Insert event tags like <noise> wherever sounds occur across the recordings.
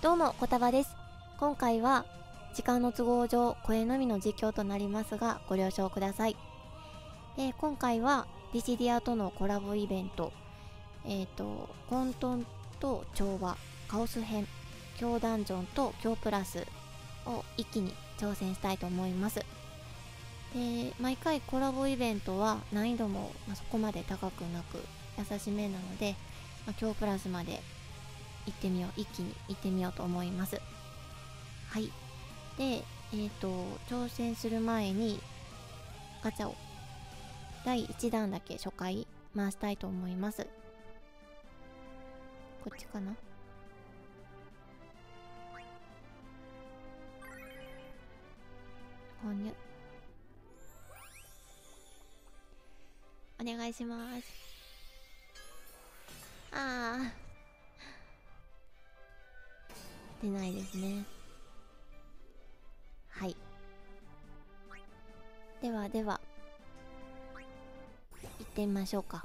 どうも、こたばです。今回は、時間の都合上、声のみの実況となりますが、ご了承ください。え今回は、ディシディアとのコラボイベント、えっ、と、混沌と調和、カオス編、強ダンジョンと強プラスを一気に挑戦したいと思います。で、毎回コラボイベントは難易度も、そこまで高くなく、優しめなので、まあ強プラスまで行ってみよう一気に行ってみようと思います。はい。でえっ、と挑戦する前にガチャを第1弾だけ初回回したいと思います。こっちかな？購入。お願いします。ああ出ないですね。はい。ではでは。行ってみましょうか。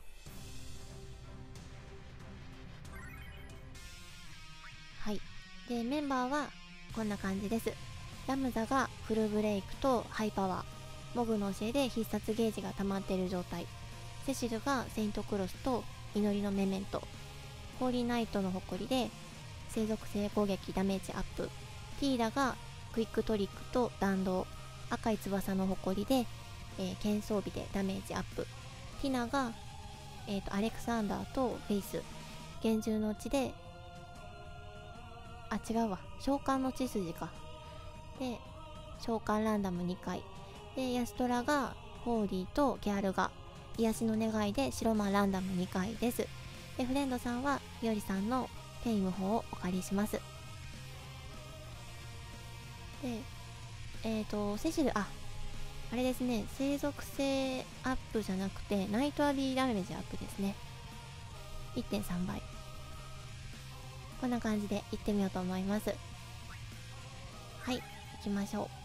はい。でメンバーはこんな感じです。ラムザがフルブレイクとハイパワーモグの教えで必殺ゲージが溜まっている状態。セシルがセイントクロスと祈りのメメント。ホーリーナイトの誇りで聖属性攻撃ダメージアップ。ティーラがクイックトリックと弾道。赤い翼の誇りで、えー、剣装備でダメージアップ。ティナが、えー、とアレクサンダーとフェイス。幻獣の血であ違うわ。召喚の血筋か。で召喚ランダム2回。でヤストラがホーリーとギャルが。癒しの願いで白魔ランダム2回です。でフレンドさんはいおりさんのテイム法をお借りします。でえっ、ー、とセシルああれですね。聖属性アップじゃなくてナイトアビーダメージアップですね。1.3倍こんな感じでいってみようと思います。はい行きましょう。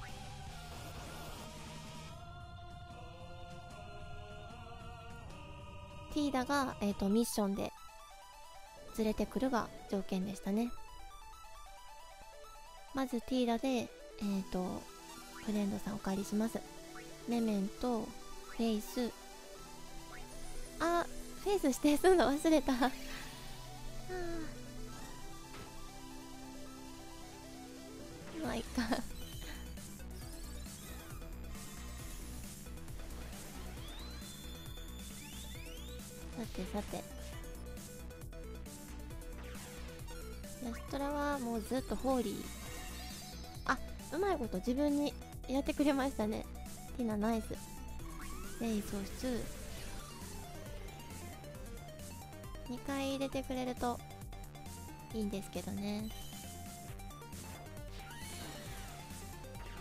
ティーダが、えーと、ミッションで連れてくるが条件でしたね。まずティーダでえっ、ー、とフレンドさんお借りします。メメントフェイス。あフェイス指定するの忘れた。<laughs> あまあいいか。ずっとホーリー。あうまいこと自分にやってくれましたね。ティナナイス。レイ喪失2回入れてくれるといいんですけどね。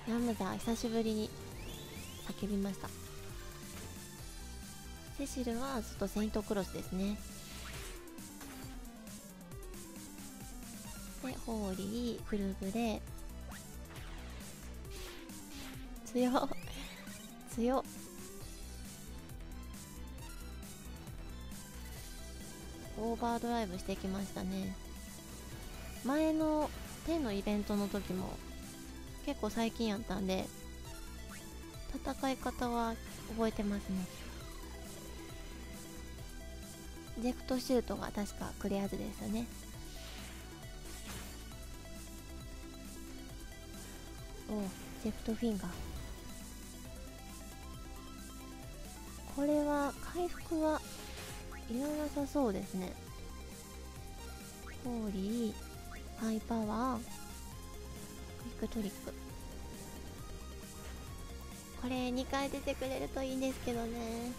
ラムザ久しぶりに叫びました。セシルはずっとセイントクロスですね。ホーリーフルブレ強っ。強っ。オーバードライブしてきましたね。前の天のイベントの時も結構最近やったんで戦い方は覚えてますね。ジェクトシュートが確かクリアズでしたね。おジェクトフィンガー。これは回復はいらなさそうですね。ホーリーハイパワークイックトリック。これ2回出てくれるといいんですけどね。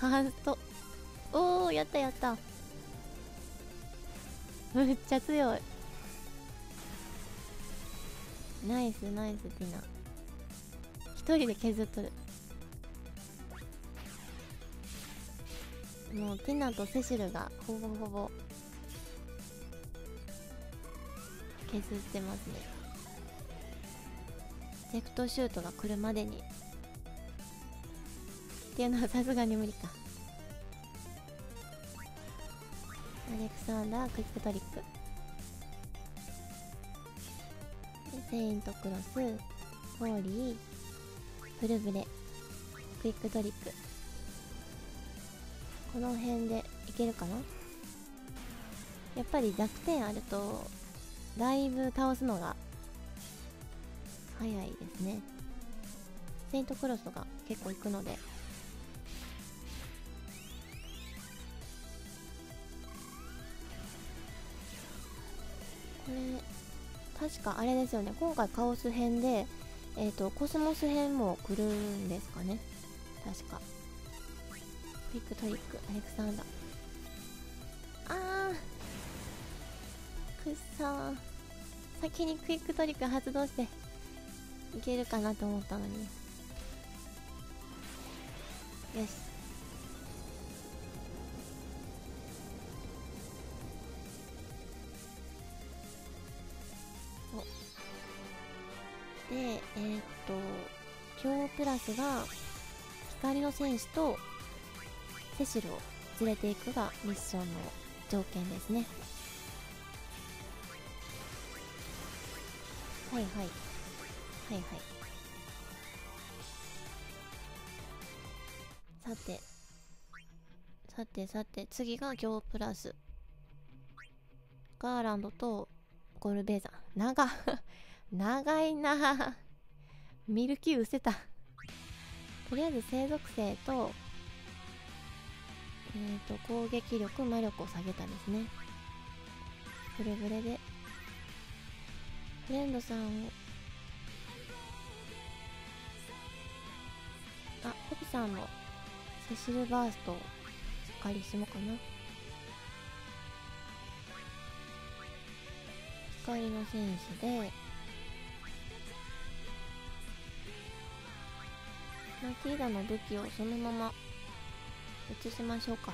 カースト。おおやったやった。めっちゃ強い。ナイスナイスティナ。一人で削っとる。もうティナとセシルがほぼほぼ。削ってますね。ジェクトシュートが来るまでに。っていうのはさすがに無理か。アレクサンダークイックトリック。セイントクロスホーリーフルブレクイックトリックこの辺でいけるかな？やっぱり弱点あるとだいぶ倒すのが早いですね。セイントクロスが結構いくので。確かあれですよね。今回カオス編でえっ、ー、とコスモス編も来るんですかね。確か。クイックトリックアレクサンダー。あーくっそー。先にクイックトリック発動していけるかなと思ったのに。よし。今日プラスが光の戦士とセシルを連れていくがミッションの条件ですね。はいはい。はいはい。さて。さてさて。次が今日プラス。ガーランドとゴルベーザ長。<laughs> 長いな。<laughs> ミルキー失せた。とりあえず生属性とえっ、ー、と攻撃力魔力を下げたですね。ブレブレで。フレンドさんをあホビさんのセシルバーストカリスモかな。光の戦士でマティーダの武器をそのまま移しましょうか。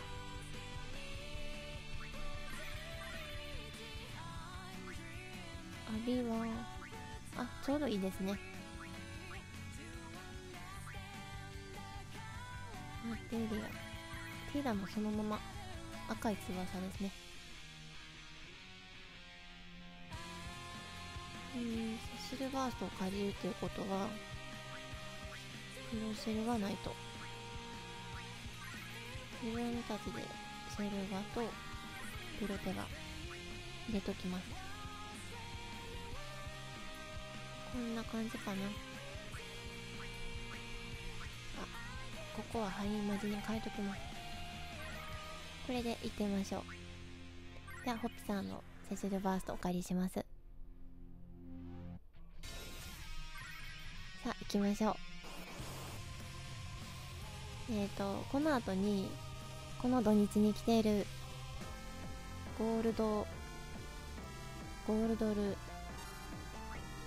アビはあちょうどいいですね。マテリア。ティーダもそのまま。赤い翼ですね。うんシルバーストを借りるということはプロセルがないと。自分たちでセルガとプロテガ入れときます。こんな感じかな。あここはハイマジに変えときます。これでいってみましょう。じゃあホッピさんのセシルバーストお借りします。さあ行きましょう。えっ、ー、とこの後にこの土日に来ているゴールドゴールドル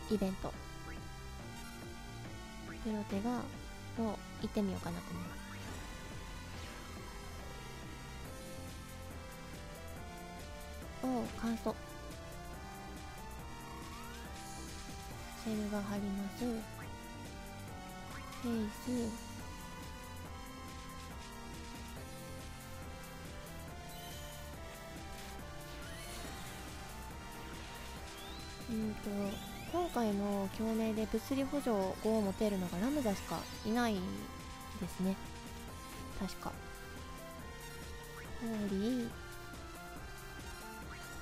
イベントプロテガを行ってみようかなと思います。おお乾燥セルが貼ります。フェイスうんと今回の共鳴で物理補助5を持てるのがラムダしかいないですね。確か。ホーリー。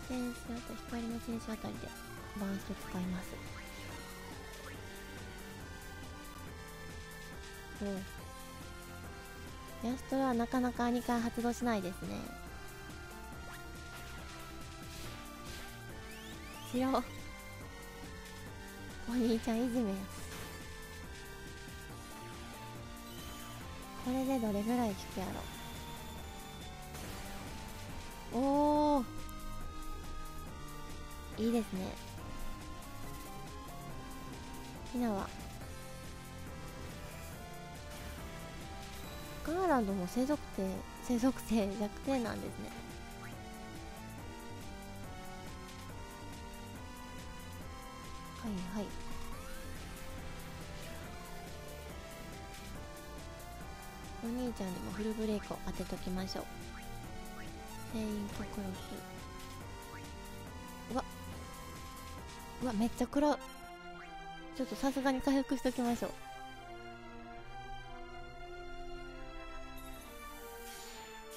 センスあと光の戦士あたりでバーンスト使います。おヤストラはなかなか2回発動しないですね。強お兄ちゃんいじめやこれでどれぐらい効くやろ。おおいいですね。ひなは。ガーランドも生属性生属性弱点なんですね。はいお兄ちゃんにもフルブレイクを当てときましょう。ペイントクロス。うわ。うわめっちゃ食らうちょっとさすがに回復しときましょう。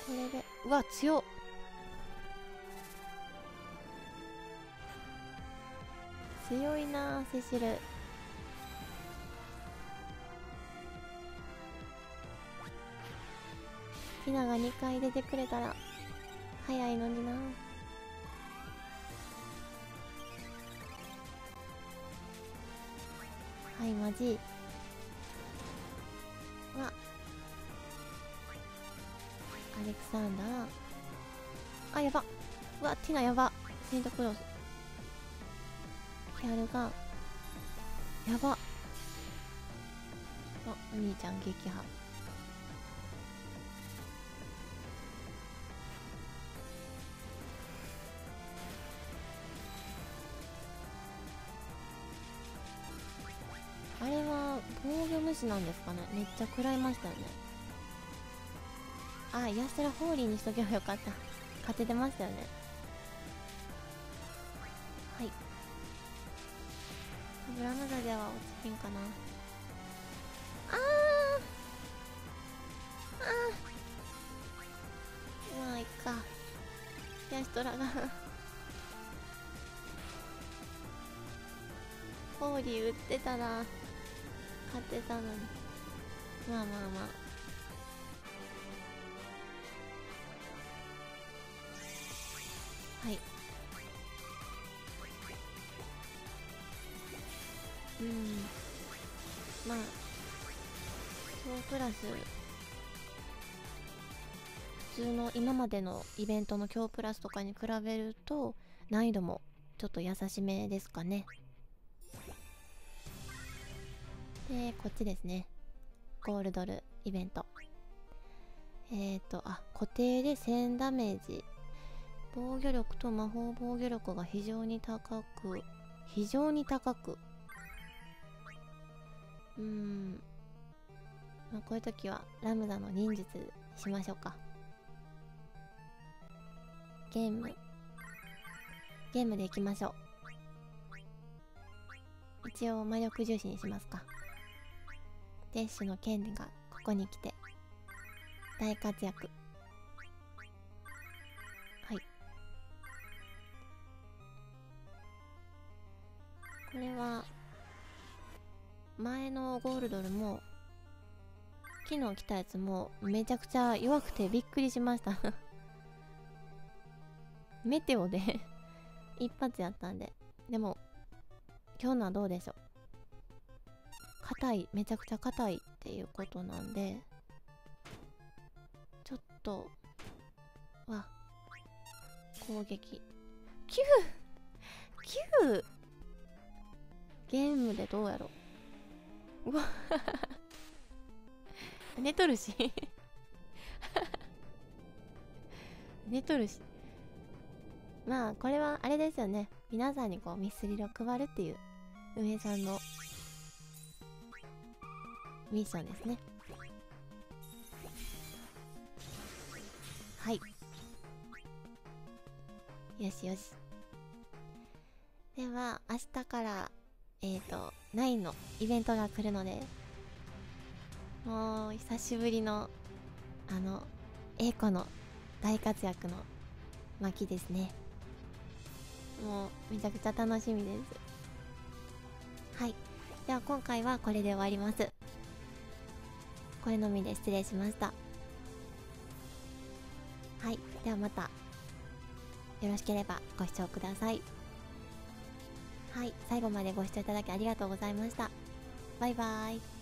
これで。うわ強っ。強いなセシル。ティナが2回出てくれたら早いのにな。はいマジ。うわ。アレクサンダー。あやば。うわティナやば。セントクロスキャルがやば。あお兄ちゃん撃破。あれは防御無視なんですかね？めっちゃ食らいましたよね。あヤスラホーリーにしとけばよかった。勝ててましたよね。ブラムダでは落ちへんかな？あー。あー。まあいっか。ヤシトラがホーリー売ってたら買ってたのに。まあまあまあ。うん。まあ超クラス。普通の今までのイベントの強プラスとかに比べると難易度もちょっと優しめですかね。でこっちですね。ゴールドルイベント。えっ、ー、とあ固定で1000ダメージ。防御力と魔法防御力が非常に高く非常に高くうん。まあこういう時はラムダの忍術しましょうか。ゲーム。ゲームでいきましょう。一応魔力重視にしますか。デッシュの権利がここに来て大活躍。はい。これは前のゴールドルも昨日来たやつもめちゃくちゃ弱くてびっくりしました。<laughs> メテオで <laughs> 一発やったんで。でも今日のはどうでしょう。硬いめちゃくちゃ硬いっていうことなんでちょっとは攻撃。9 9ゲームでどうやろう。わ <laughs> 寝とるし。<laughs> 寝とるし。まあこれはあれですよね。皆さんにこうミスリルを配るっていう梅さんのミッションですね。はい。よしよし。では明日からえっ、ー、と9のイベントが来るのでもう久しぶりのあの英子の大活躍の巻ですね。もうめちゃくちゃ楽しみです。はい。では今回はこれで終わります。これのみで失礼しました。はい。ではまたよろしければご視聴ください。はい最後までご視聴いただきありがとうございました。バイバーイ。